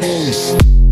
Peace.